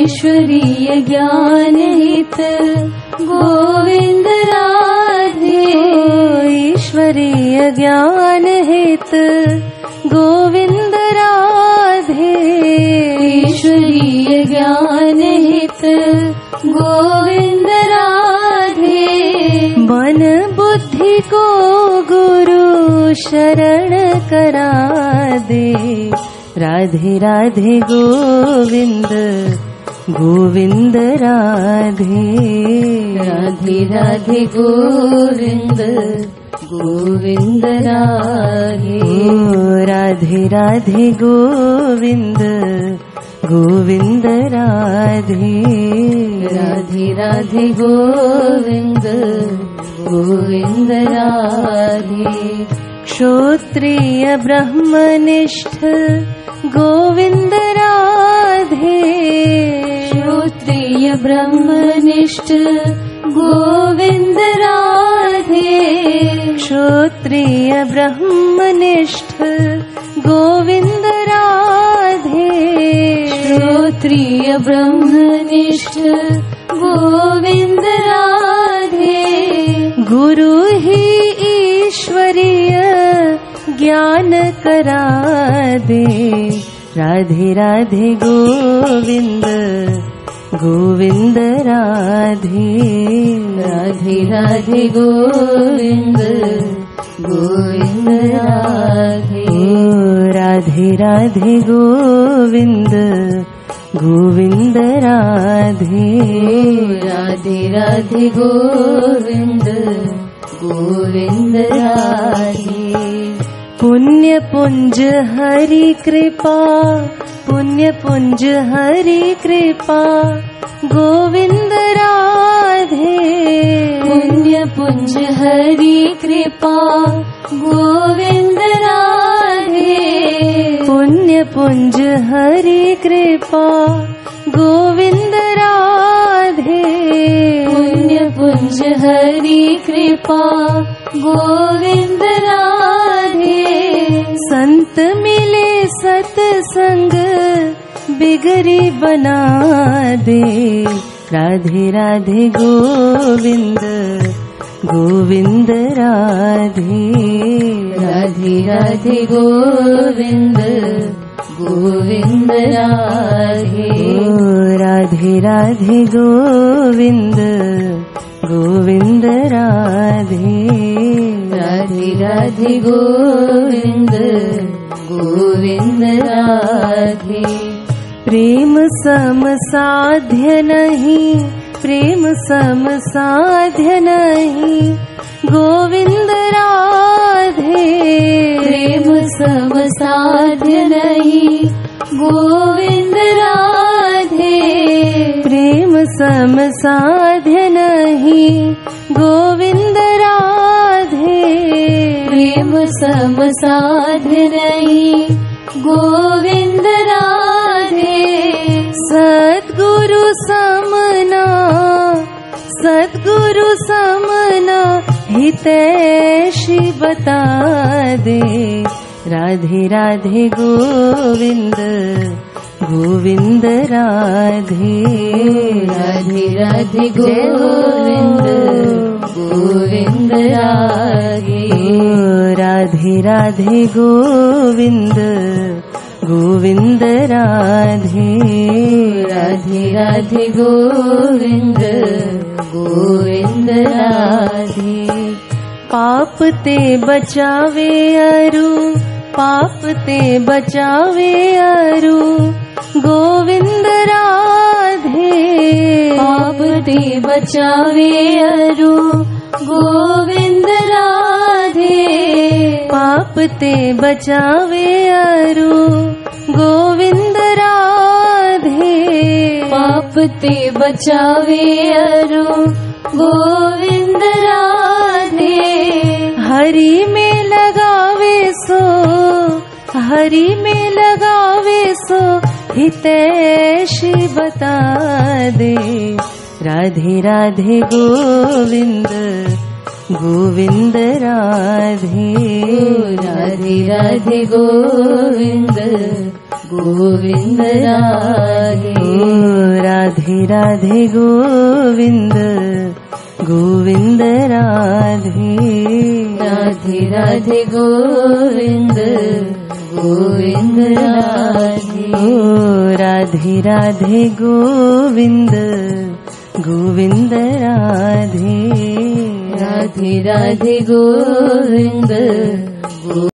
ईश्वरीय ज्ञानहित गोविन्द राधे ईश्वरीय ज्ञान हित गोविन्द राधे ईश्वरीय ज्ञानहित गोविन्द राधे मन बुद्धि को गुरु शरण करा दे। राधे राधे गोविन्द गोविन्द राधे। राधे राधे गोविन्द गोविन्द राधे। राधे राधे गोविन्द गोविन्द राधे। राधे राधे गोविन्द गोविन्द राधे। श्रोत्रिय ब्रह्मनिष्ठ गोविन्द राधे ब्रह्मनिष्ठ गोविन्द राधे। श्रोत्रिय ब्रह्मनिष्ठ गोविन्द राधे। श्रोत्रिय ब्रह्मनिष्ठ गोविन्द राधे। गुरु ही ईश्वरीय ज्ञान करा दे। राधे राधे गोविन्द गोविन्द राधे राधे राधे गोविन्द गोविन्द राधे। राधे राधे गोविन्द गोविन्द राधे। राधे राधे गोविन्द गोविन्द राधे। पुण्य पुञ्ज हरि कृपा पुण्य पुञ्ज हरि कृपा गोविन्द राधे। पुण्य पुञ्ज हरि कृपा गोविन्द राधे। पुण्य पुञ्ज हरि कृपा गोविन्द राधे। पुण्य पुञ्ज हरि कृपा गोविन्द राधे बिगड़ी बना दे। राधे राधे गोविंद गोविंद राधे। राधे राधे गोविन्द गोविन्द राधे। ओ राधे राधे गोविंद गोविंद राधे। राधे राधे गोविन्द गोविन्द राधे प्रेम सम साध्य नहीं प्रेम सम साध्य नहीं। गोविंद राधे प्रेम सम साध्य नहीं। गोविन्द राधे प्रेम सम साध्य नहीं। गोविंद राधे प्रेम सम साध्य नहीं। गोविन्द हितैषी बता दे। राधे राधे गोविंद गोविंद राधे। राधे राधे गोविंद गोविंद राधे। राधे राधे गोविंद गोविंद राधे। राधे राधे गोविंद गोविंद राधे। पाप ते बचावे अरु पाप ते बचावे अरु। गोविंद राधे पाप ते बचावे अरु। गोविन्द राधे पाप ते बचावे अरु। गोविंद राधे पाप ते बचावे अरु। गोविन्द हरि में लगावे सो हितैषी बता दे। राधे राधे गोविंद गोविंद राधे। राधे राधे गोविन्द गोविन्द राधे। ओ राधे राधे गोविन्द गोविन्द राधे। राधे राधे गोविन्द गोविन्द राधे राधे गोविन्द गोविन्द राधे राधे राधे गोविन्द